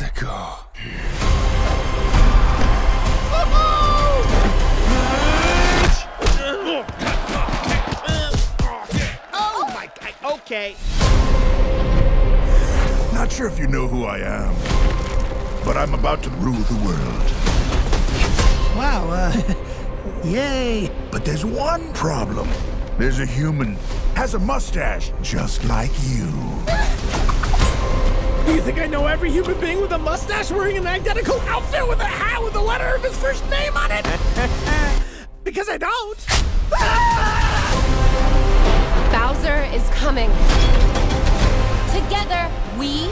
Mexico. Oh my god, okay. Not sure if you know who I am, but I'm about to rule the world. Wow, uh, yay. But there's one problem. There's a human, has a mustache, just like you. You think I know every human being with a mustache wearing an identical outfit with a hat with the letter of his first name on it? because I don't. Bowser is coming. Together, we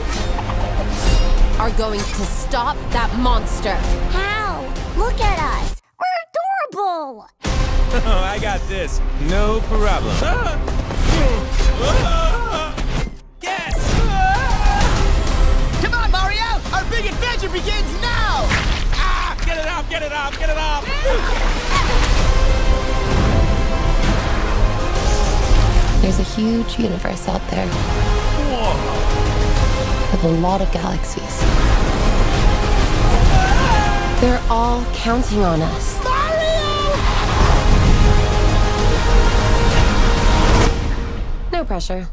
are going to stop that monster. How? Look at us. We're adorable. Oh, I got this. No problem. Adventure begins now! Ah! Get it off! Get it off! Get it off! There's a huge universe out there with a lot of galaxies. They're all counting on us. No pressure.